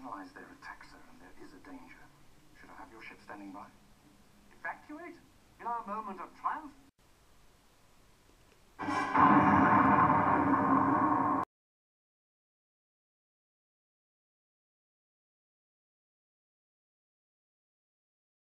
Analyze their attack, sir, and there is a danger. Should I have your ship standing by? Evacuate? In our moment of triumph?